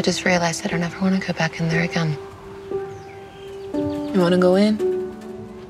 I just realized I don't ever want to go back in there again. You want to go in?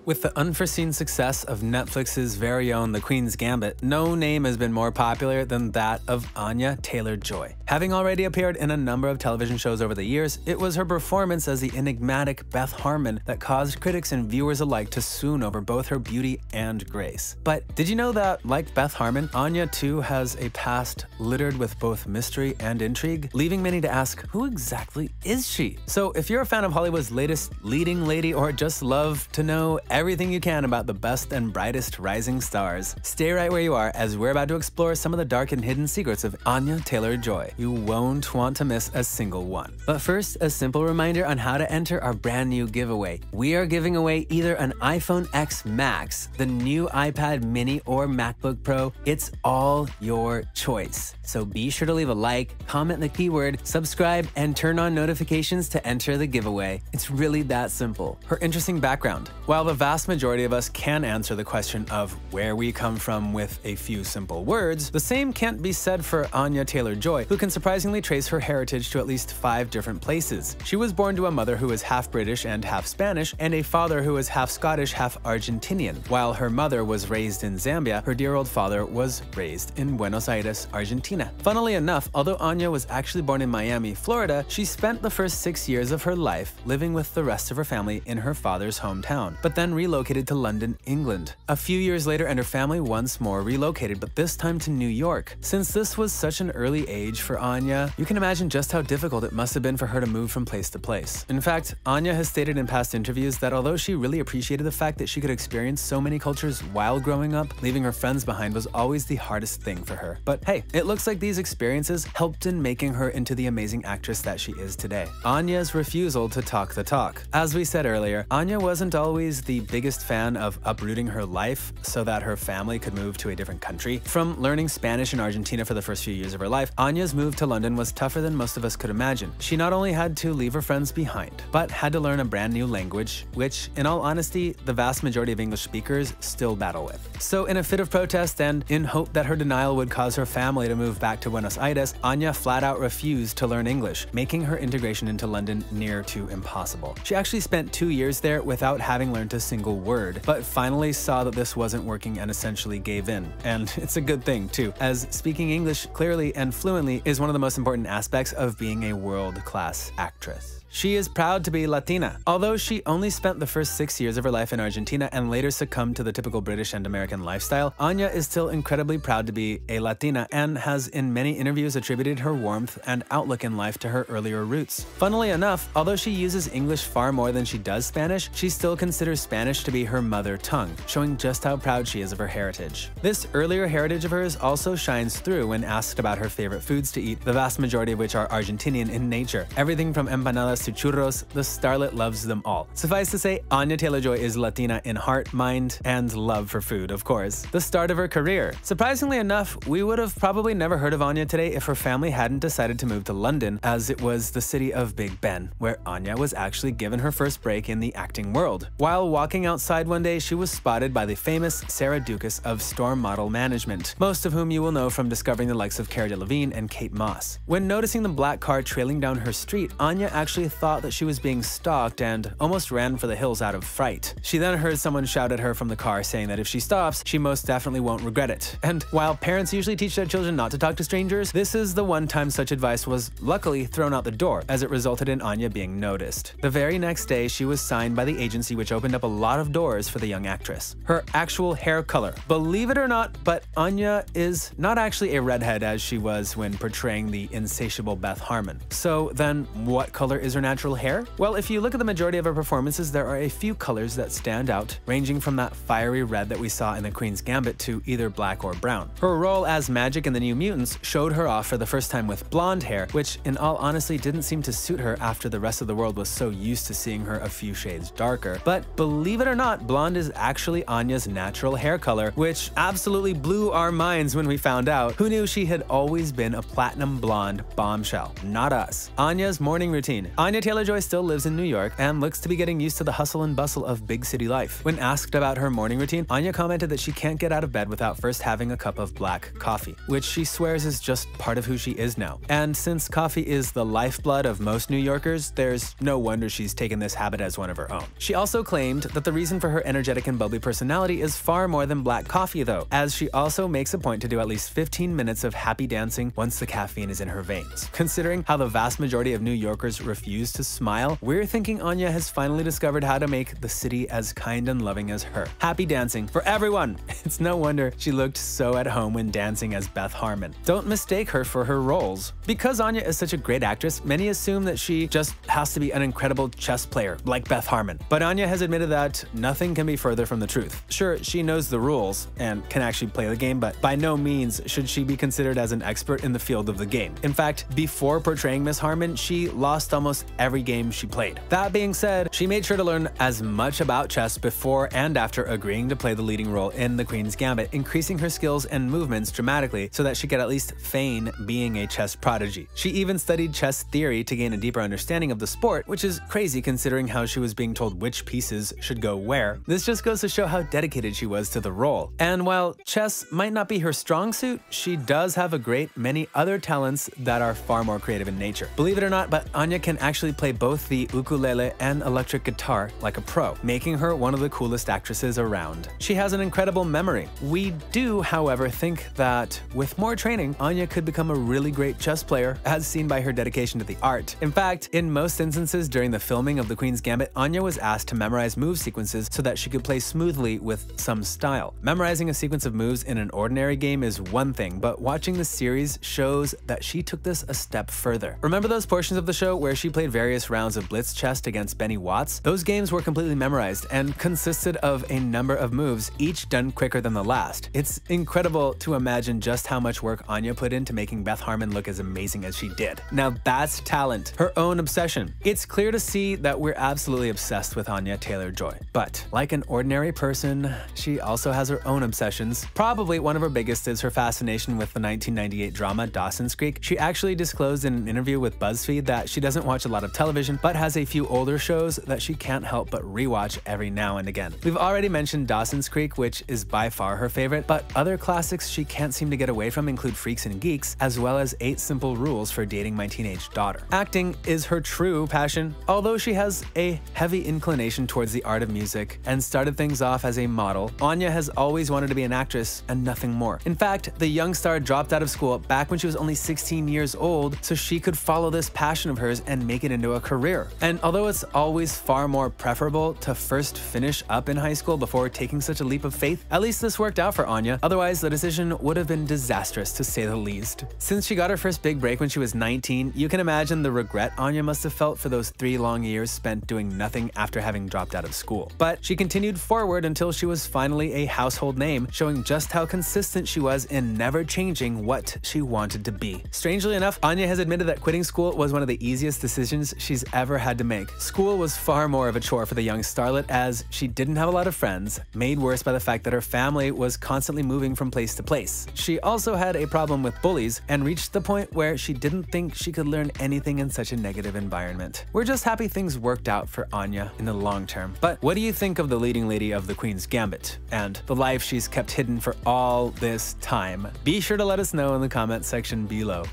With the unforeseen success of Netflix's very own The Queen's Gambit, no name has been more popular than that of Anya Taylor Joy. Having already appeared in a number of television shows over the years, it was her performance as the enigmatic Beth Harmon that caused critics and viewers alike to swoon over both her beauty and grace. But did you know that, like Beth Harmon, Anya too has a past littered with both mystery and intrigue, leaving many to ask, who exactly is she? So if you're a fan of Hollywood's latest leading lady or just love to know everything you can about the best and brightest rising stars. Stay right where you are as we're about to explore some of the dark and hidden secrets of Anya Taylor-Joy. You won't want to miss a single one. But first, a simple reminder on how to enter our brand new giveaway. We are giving away either an iPhone X Max, the new iPad mini, or MacBook Pro. It's all your choice. So be sure to leave a like, comment the keyword, subscribe, and turn on notifications to enter the giveaway. It's really that simple. Her interesting background. While the vast majority of us can answer the question of where we come from with a few simple words, the same can't be said for Anya Taylor-Joy, who can surprisingly trace her heritage to at least five different places. She was born to a mother who is half British and half Spanish, and a father who is half Scottish, half Argentinian. While her mother was raised in Zambia, her dear old father was raised in Buenos Aires, Argentina. Funnily enough, although Anya was actually born in Miami, Florida, she spent the first six years of her life living with the rest of her family in her father's hometown, but then relocated to London, England. A few years later, and her family once more relocated, but this time to New York. Since this was such an early age for Anya, you can imagine just how difficult it must have been for her to move from place to place. In fact, Anya has stated in past interviews that although she really appreciated the fact that she could experience so many cultures while growing up, leaving her friends behind was always the hardest thing for her. But hey, it looks like these experiences helped in making her into the amazing actress that she is today. Anya's refusal to talk the talk. As we said earlier, Anya wasn't always the biggest fan of uprooting her life so that her family could move to a different country. From learning Spanish in Argentina for the first few years of her life, Anya's move to London was tougher than most of us could imagine. She not only had to leave her friends behind, but had to learn a brand new language, which, in all honesty, the vast majority of English speakers still battle with. So, in a fit of protest and in hope that her denial would cause her family to move back to Buenos Aires, Anya flat out refused to learn English, making her integration into London near to impossible. She actually spent two years there without having learned a single word, but finally saw that this wasn't working and essentially gave in. And it's a good thing, too, as speaking English clearly and fluently is one of the most important aspects of being a world class actress. She is proud to be Latina. Although she only spent the first six years of her life in Argentina and later succumbed to the typical British and American lifestyle, Anya is still incredibly proud to be a Latina and has in many interviews attributed her warmth and outlook in life to her earlier roots. Funnily enough, although she uses English far more than she does Spanish, she still considers Spanish to be her mother tongue, showing just how proud she is of her heritage. This earlier heritage of hers also shines through when asked about her favorite foods to eat, the vast majority of which are Argentinian in nature. Everything from empanadas to churros, the starlet loves them all. Suffice to say, Anya Taylor-Joy is Latina in heart, mind, and love for food, of course. The start of her career. Surprisingly enough, we would have probably never heard of Anya today if her family hadn't decided to move to London, as it was the city of Big Ben, where Anya was actually given her first break in the acting world. While walking outside one day, she was spotted by the famous Sarah Doukas of Storm Model Management, most of whom you will know from discovering the likes of Cara Delevingne and Kate Moss. When noticing the black car trailing down her street, Anya actually thought that she was being stalked and almost ran for the hills out of fright. She then heard someone shout at her from the car saying that if she stops, she most definitely won't regret it. And while parents usually teach their children not to talk to strangers, this is the one time such advice was luckily thrown out the door, as it resulted in Anya being noticed. The very next day, she was signed by the agency which opened up a lot of doors for the young actress. Her actual hair color. Believe it or not, but Anya is not actually a redhead as she was when portraying the insatiable Beth Harmon. So then, what color is her natural hair? Well, if you look at the majority of her performances, there are a few colors that stand out, ranging from that fiery red that we saw in The Queen's Gambit to either black or brown. Her role as Magik in The New Mutants showed her off for the first time with blonde hair, which in all honesty didn't seem to suit her after the rest of the world was so used to seeing her a few shades darker. But believe it or not, blonde is actually Anya's natural hair color, which absolutely blew our minds when we found out. Who knew she had always been a platinum blonde bombshell? Not us. Anya's morning routine. Anya Taylor-Joy still lives in New York and looks to be getting used to the hustle and bustle of big city life. When asked about her morning routine, Anya commented that she can't get out of bed without first having a cup of black coffee, which she swears is just part of who she is now. And since coffee is the lifeblood of most New Yorkers, there's no wonder she's taken this habit as one of her own. She also claimed that the reason for her energetic and bubbly personality is far more than black coffee though, as she also makes a point to do at least 15 minutes of happy dancing once the caffeine is in her veins. Considering how the vast majority of New Yorkers refuse to smile, we're thinking Anya has finally discovered how to make the city as kind and loving as her. Happy dancing for everyone! It's no wonder she looked so at home when dancing as Beth Harmon. Don't mistake her for her roles. Because Anya is such a great actress, many assume that she just has to be an incredible chess player like Beth Harmon. But Anya has admitted that nothing can be further from the truth. Sure, she knows the rules and can actually play the game, but by no means should she be considered as an expert in the field of the game. In fact, before portraying Miss Harmon, she lost almost every game she played. That being said, she made sure to learn as much about chess before and after agreeing to play the leading role in The Queen's Gambit, increasing her skills and movements dramatically so that she could at least feign being a chess prodigy. She even studied chess theory to gain a deeper understanding of the sport, which is crazy considering how she was being told which pieces should go where. This just goes to show how dedicated she was to the role. And while chess might not be her strong suit, she does have a great many other talents that are far more creative in nature. Believe it or not, but Anya can actually play both the ukulele and electric guitar like a pro, making her one of the coolest actresses around. She has an incredible memory. We do, however, think that with more training, Anya could become a really great chess player, as seen by her dedication to the art. In fact, in most instances during the filming of The Queen's Gambit, Anya was asked to memorize sequences so that she could play smoothly with some style. Memorizing a sequence of moves in an ordinary game is one thing, but watching the series shows that she took this a step further. Remember those portions of the show where she played various rounds of blitz chess against Benny Watts? Those games were completely memorized and consisted of a number of moves, each done quicker than the last. It's incredible to imagine just how much work Anya put into making Beth Harmon look as amazing as she did. Now that's talent, her own obsession. It's clear to see that we're absolutely obsessed with Anya Taylor-Joy. But like an ordinary person, she also has her own obsessions. Probably one of her biggest is her fascination with the 1998 drama Dawson's Creek. She actually disclosed in an interview with BuzzFeed that she doesn't watch a lot of television, but has a few older shows that she can't help but rewatch every now and again. We've already mentioned Dawson's Creek, which is by far her favorite, but other classics she can't seem to get away from include Freaks and Geeks, as well as 8 Simple Rules for Dating My Teenage Daughter. Acting is her true passion, although she has a heavy inclination towards the art of music and started things off as a model, Anya has always wanted to be an actress and nothing more. In fact, the young star dropped out of school back when she was only 16 years old so she could follow this passion of hers and make it into a career. And although it's always far more preferable to first finish up in high school before taking such a leap of faith, at least this worked out for Anya, otherwise the decision would have been disastrous to say the least. Since she got her first big break when she was 19, you can imagine the regret Anya must have felt for those three long years spent doing nothing after having dropped out of school. But she continued forward until she was finally a household name, showing just how consistent she was in never changing what she wanted to be. Strangely enough, Anya has admitted that quitting school was one of the easiest decisions she's ever had to make. School was far more of a chore for the young starlet as she didn't have a lot of friends, made worse by the fact that her family was constantly moving from place to place. She also had a problem with bullies and reached the point where she didn't think she could learn anything in such a negative environment. We're just happy things worked out for Anya in the long term. But what do you think of the leading lady of the Queen's Gambit and the life she's kept hidden for all this time? Be sure to let us know in the comment section below.